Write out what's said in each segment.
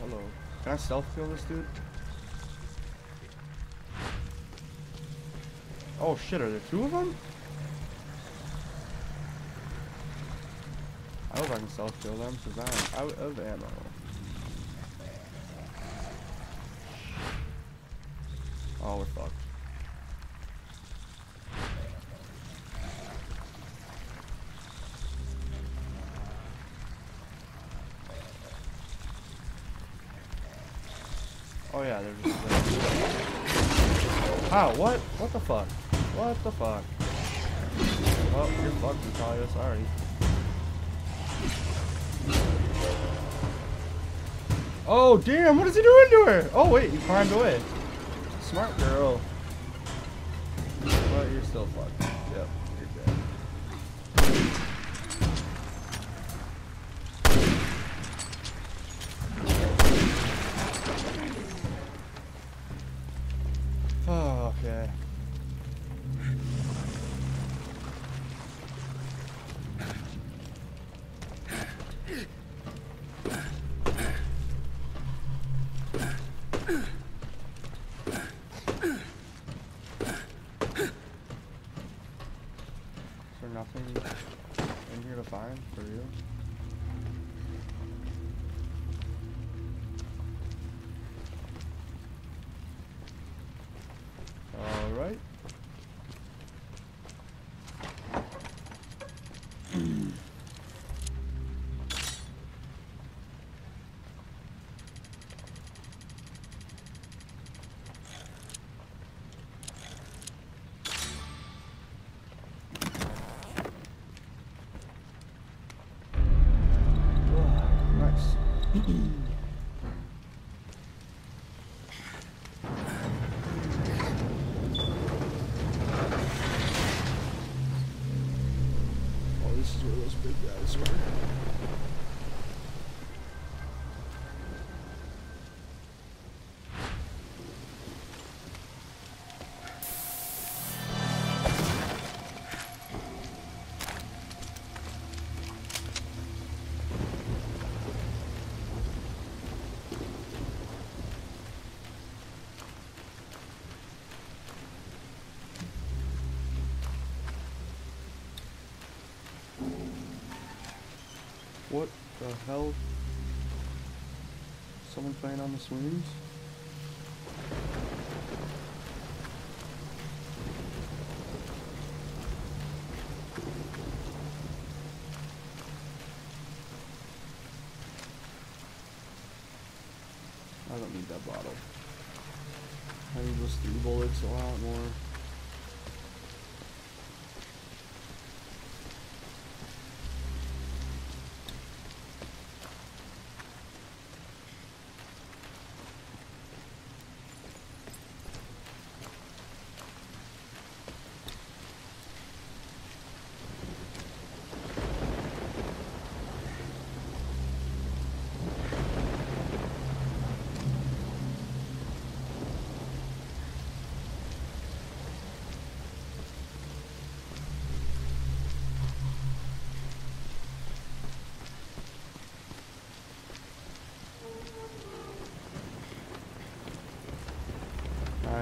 Hello. Can I stealth kill this dude? Oh shit, are there two of them? I hope I can self kill them because I'm out of ammo. Oh, we're fucked. Oh yeah, they're just there. How? What? What the fuck? What the fuck? Oh, you're fucked, Natalia. Sorry. Oh, damn. What is he doing to her? Oh, wait. He climbed away. Smart girl. But you're still fucked. Nothing in here to find for you? This is where those big guys were. Playing on the swings? I don't need that bottle. I need those three bullets a lot more.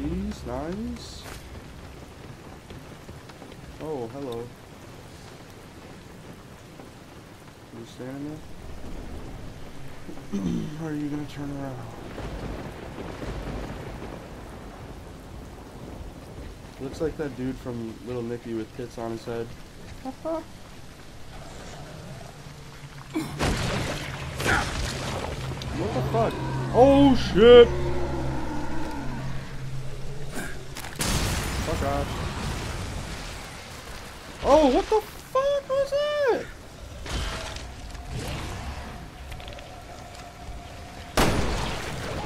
Nice, nice. Oh, hello. You standing there? are you gonna turn around? Looks like that dude from Little Nicky with tits on his head. what the fuck? Oh shit! Fuck off. Oh, what the fuck was that?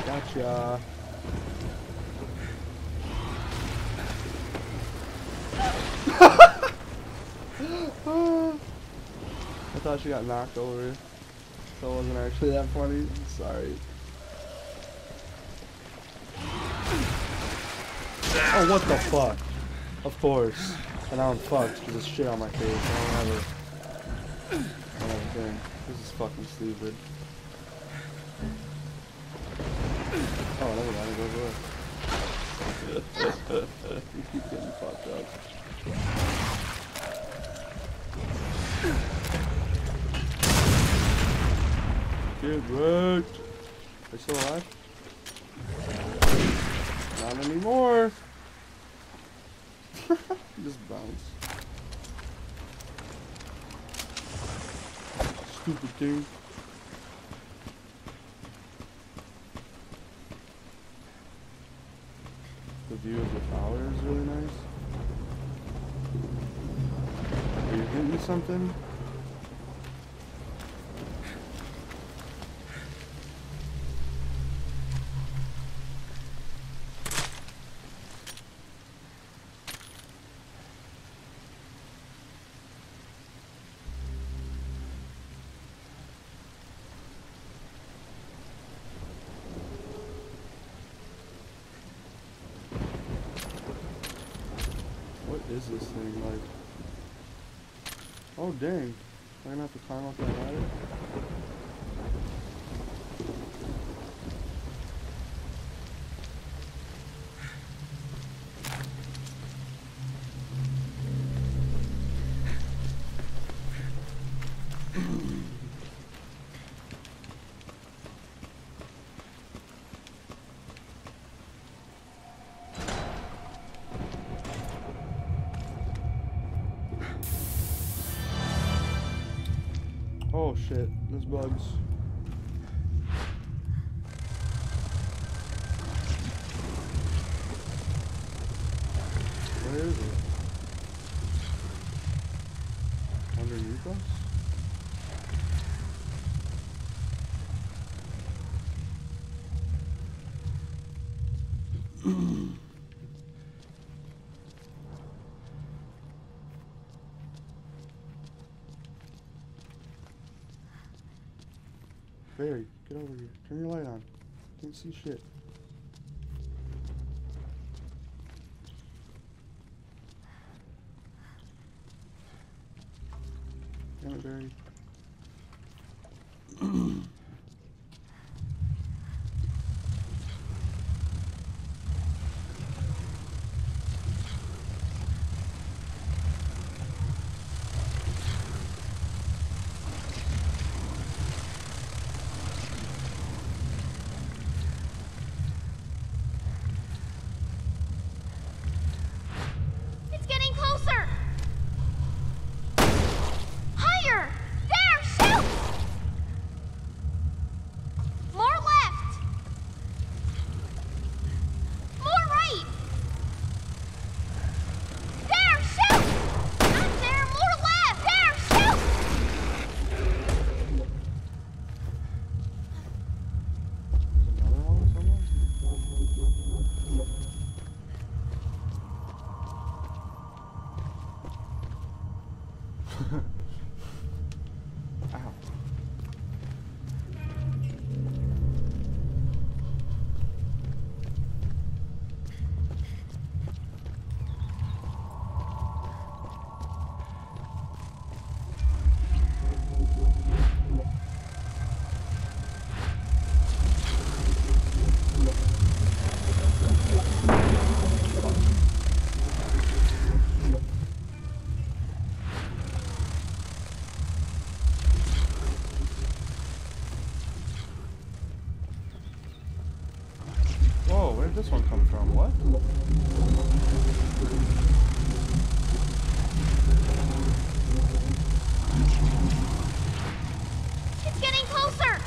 Gotcha. I thought she got knocked over. So it wasn't actually that funny. Sorry. Oh, what the fuck? Of course. And now I'm fucked because there's shit on my face. I don't have a, I don't have a thing. This is fucking stupid. Oh, never mind, it goes away. you keep getting fucked up. Get wrecked! Are you still alive? Not anymore! Just bounce. Stupid thing. The view of the tower is really nice. Are you hitting something? What is this thing like? Oh dang. I'm gonna have to climb up that ladder? Shit, there's bugs. Where is it? Underneath us? Barry, get over here. Turn your light on. Can't see shit. Damn it, Barry. It's getting closer! Higher! There! Shoot! More left! More right! There! Shoot! Not there! More left! There! Shoot! There's another one somewhere? Ow. Whoa, where did this one come from? What? It's getting closer!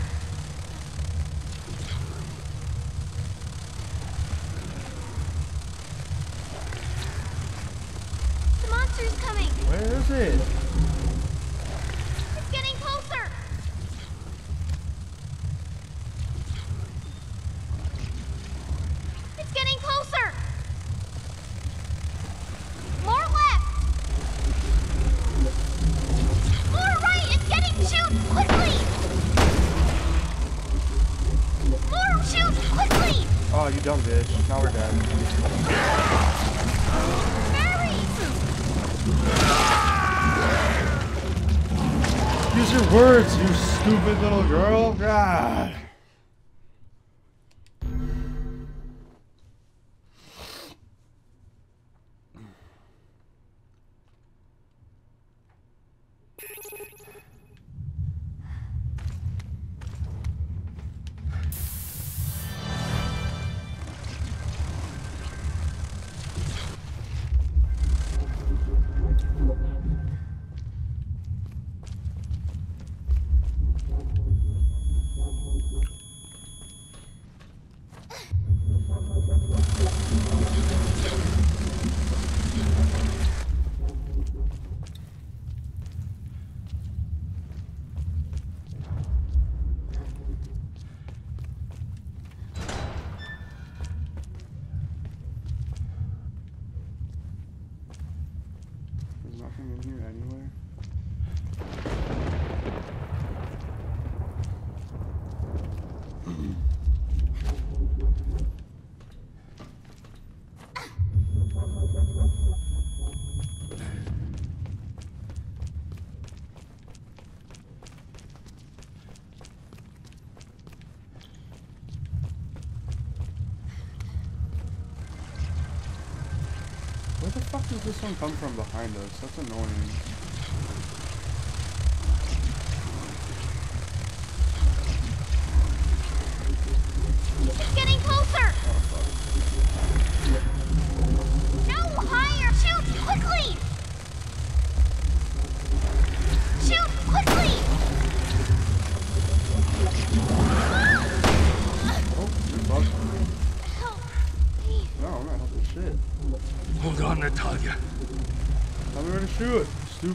The monster's coming! Where is it? It's getting closer! It's getting closer! More left! More right! It's getting shoot! Quickly! More shoot! Quickly! Oh, you dumb bitch. Now we're dead. Use your words, you stupid little girl. God. Fuck does this one come from behind us? That's annoying.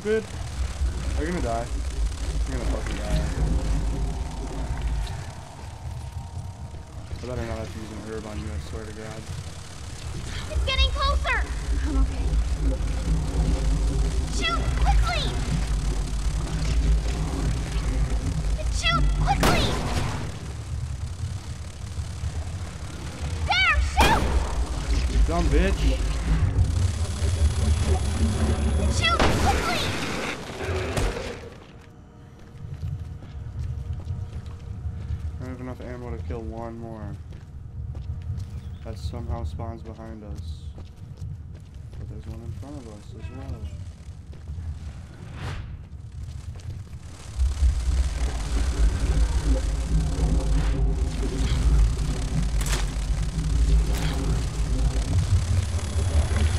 Stupid. You're gonna die. You're gonna fucking die. I better not have to use an herb on you, I swear to God. It's getting closer! I'm okay. Shoot quickly! Shoot quickly! There! Shoot! You dumb bitch. Enough ammo to kill one more. That somehow spawns behind us. But there's one in front of us as well.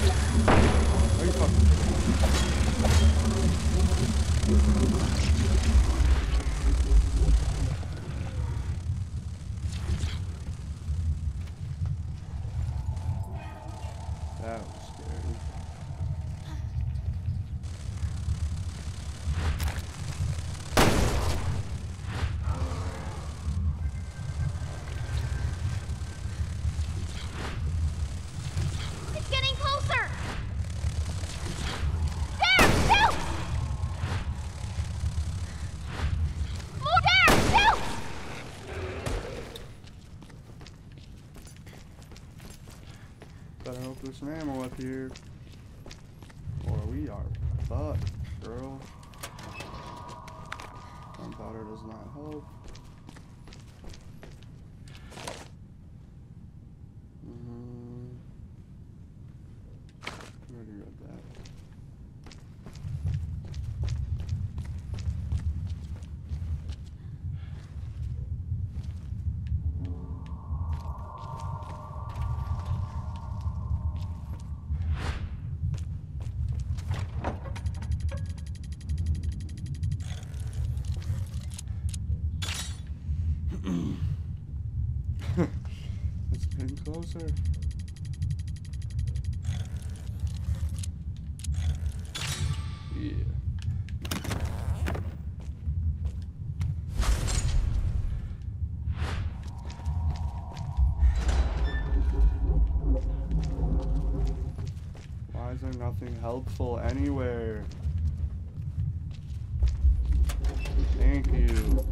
Are you fucking That was scary. It's getting closer! There! Shoot! More there! Shoot! Better hope there's some ammo up here. Or we are fucked, girl. Gunpowder does not help. Mm-hmm. Already read that. it's closer. Yeah. Why is there nothing helpful anywhere? Thank you.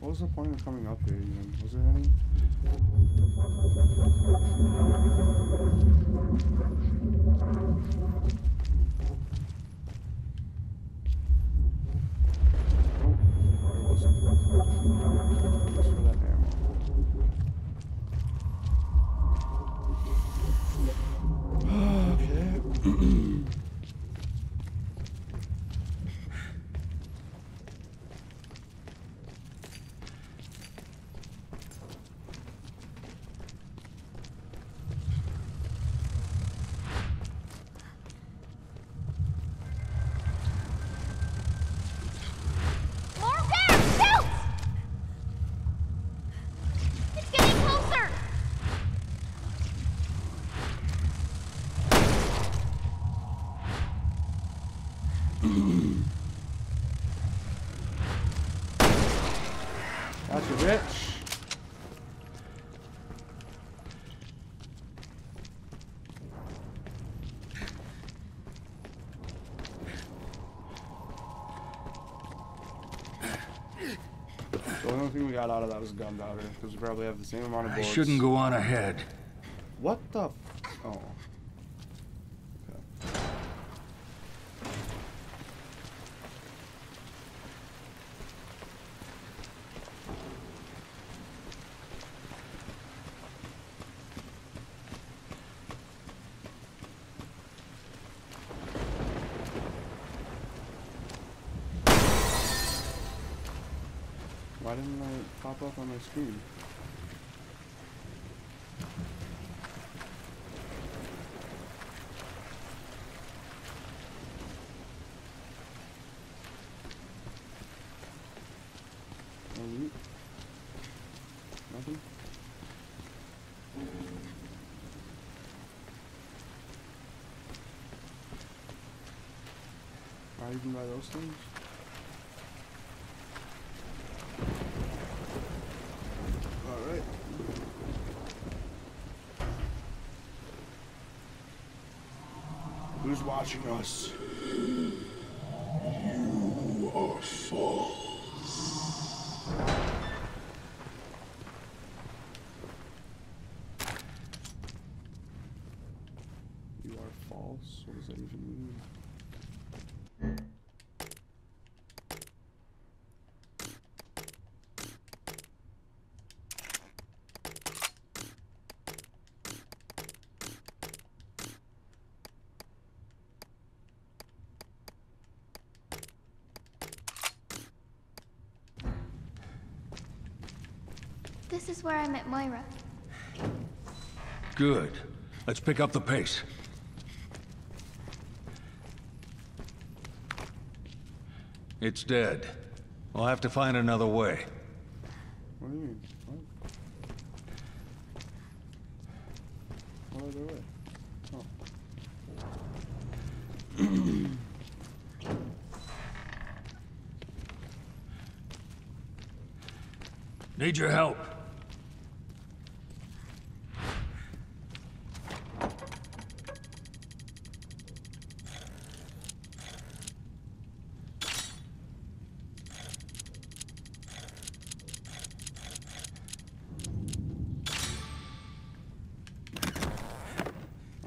What was the point of coming up here? Was there any? Oh, there wasn't. Just for that ammo. Okay. Gotcha, bitch. The only thing we got out of that was gunpowder, because we probably have the same amount of bullets. I shouldn't go on ahead. What the? F- oh. Okay. Why didn't I pop up on my screen? Loot? Nothing? Not even by those things? Alright. Who's watching us? You are false? You are false? What does that even mean? This is where I met Moira. Good. Let's pick up the pace. It's dead. We'll have to find another way. What do you mean? What? What other way? Oh. Need your help.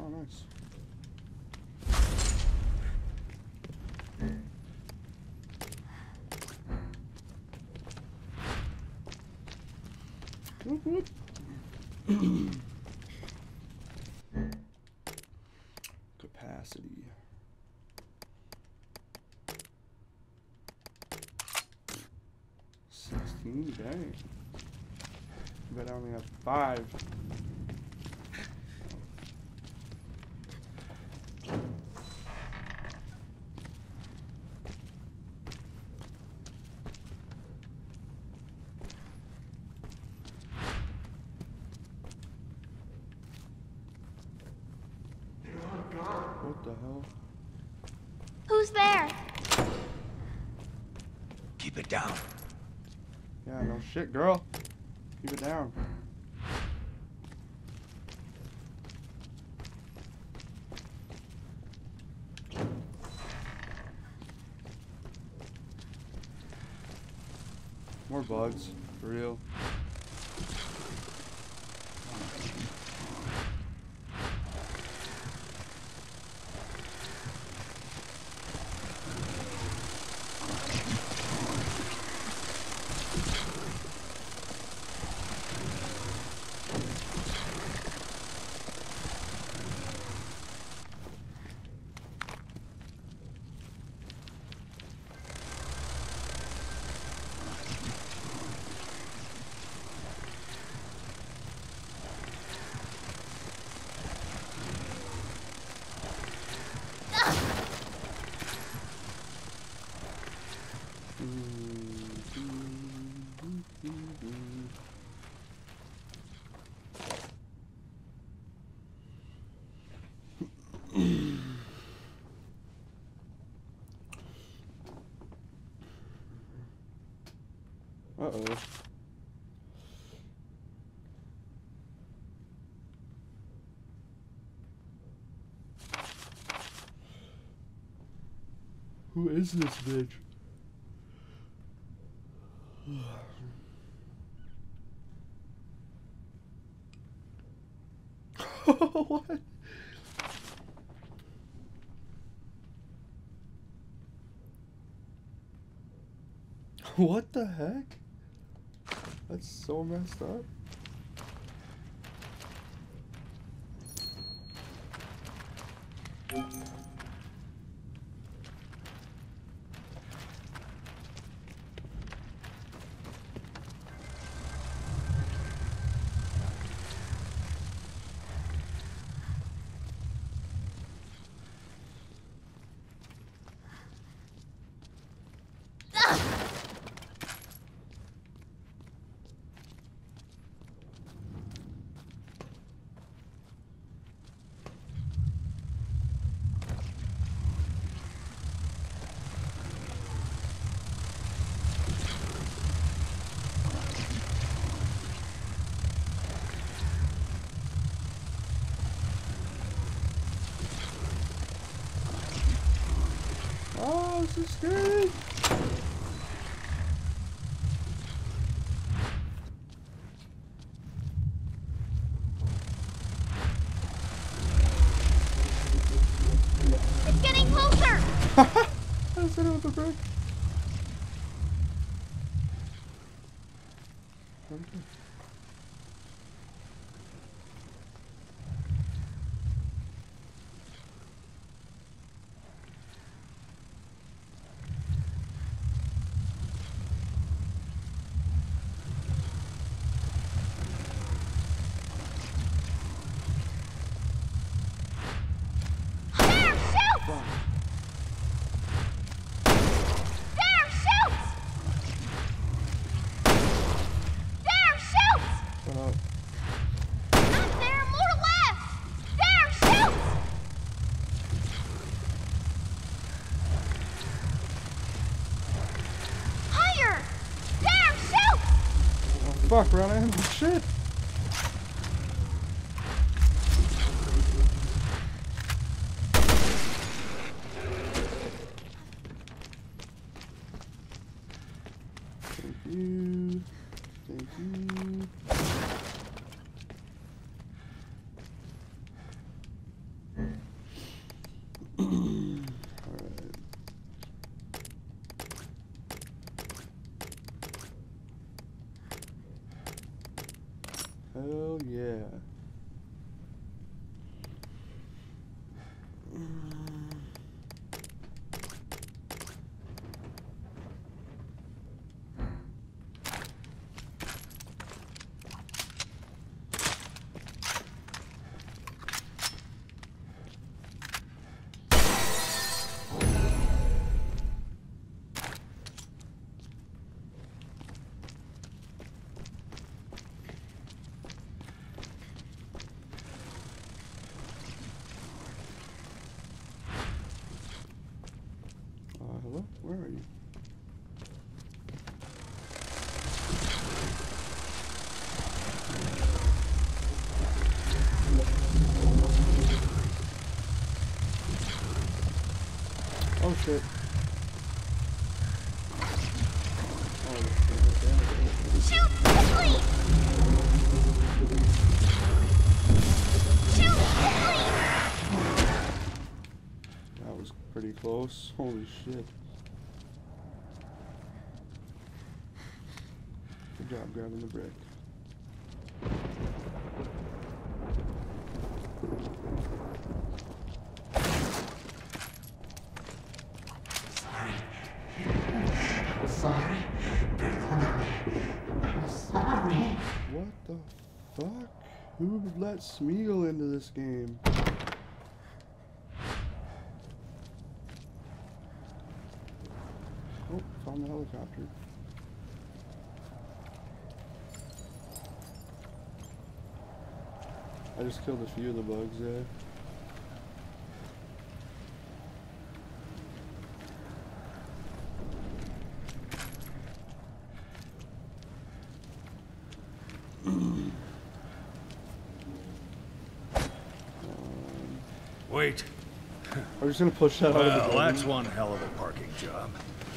Oh, nice. Whoop, whoop. Capacity. Sixteen, dang. Bet I only have five. What the hell? Who's there? Keep it down. Yeah, no shit, girl. Keep it down. Bugs, for real. Who is this bitch? what? What the heck? That's so messed up. Oh, this is scary. It's getting closer! I said it with a brick. Okay. There, shoot! There, shoot! There, shoot! Shut up. Not there, more left! There, shoot! Higher! There, shoot! Oh, fuck, we're out. Shit. Thank you. Thank you. Alright. Hell yeah. Uh, hello? Where are you? Oh shit. Oh, okay. Shoot quickly! Shoot quickly! That was pretty close. Holy shit. Good job grabbing the brick. Sorry. Perdóname. Sorry. What the fuck? Who let Smeagol into this game? Found the helicopter. I just killed a few of the bugs there. Wait. We're just gonna push that out of the Well, that's one hell of a parking job.